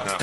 no.